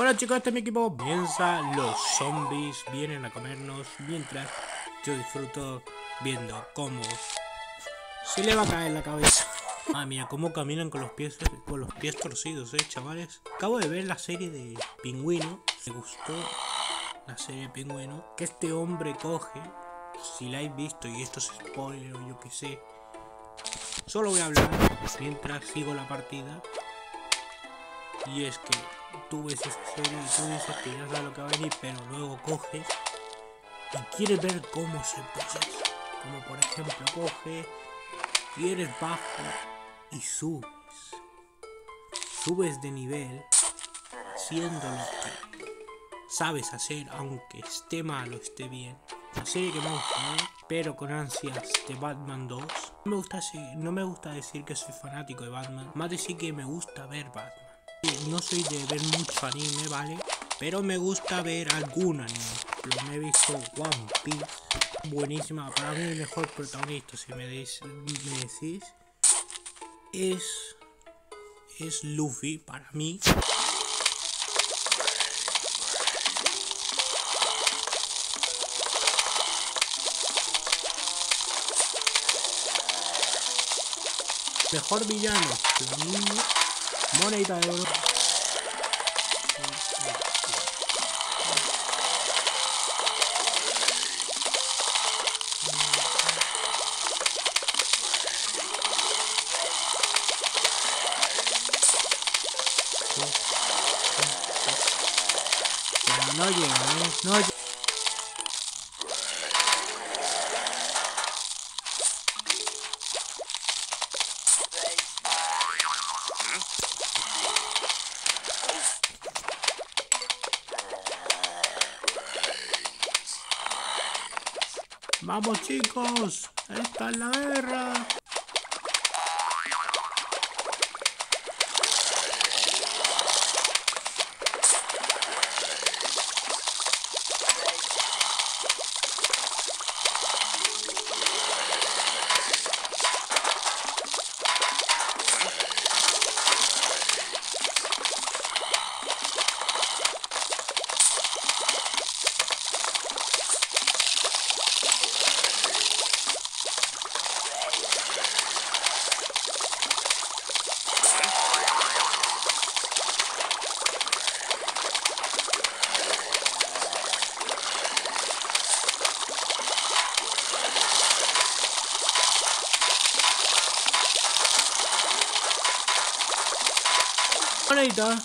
Bueno chicos, este es mi equipo piensa, los zombies vienen a comernos mientras yo disfruto viendo cómo se le va a caer la cabeza. Ah, mira cómo caminan con los pies con los pies torcidos, eh, chavales. Acabo de ver la serie de Pingüino, me gustó la serie de Pingüino, que este hombre coge, si la habéis visto y esto es spoiler o yo que sé, solo voy a hablar mientras sigo la partida. Y es que tú ves esa serie y tú dices que ya sabes lo que va a venir, pero luego coges y quieres ver cómo se procesa. Como por ejemplo, coge y eres y subes. Subes de nivel haciendo lo que sabes hacer, aunque esté mal o esté bien. La serie que me gusta, ¿eh? pero con ansias de Batman 2. No me, gusta, no me gusta decir que soy fanático de Batman, más decir que me gusta ver Batman. No soy de ver mucho anime, ¿vale? Pero me gusta ver algún anime. Lo me he visto One Piece. Buenísima. Para mí el mejor protagonista, si me, decís, me decís, es, es Luffy. Para mí. Mejor villano. Mismo. Moneda de oro. Pero no Vamos chicos, esta es la guerra. Alright, uh,